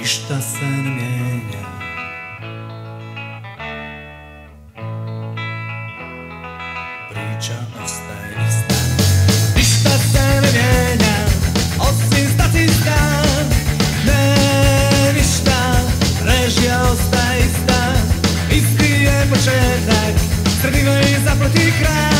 ništa se ne mijenja. Priča ostaje ista. Ništa se ne mijenja Osim statistika Ne ništa Režija ostaje ista. Isti je početak Sredina i zaproti kraj.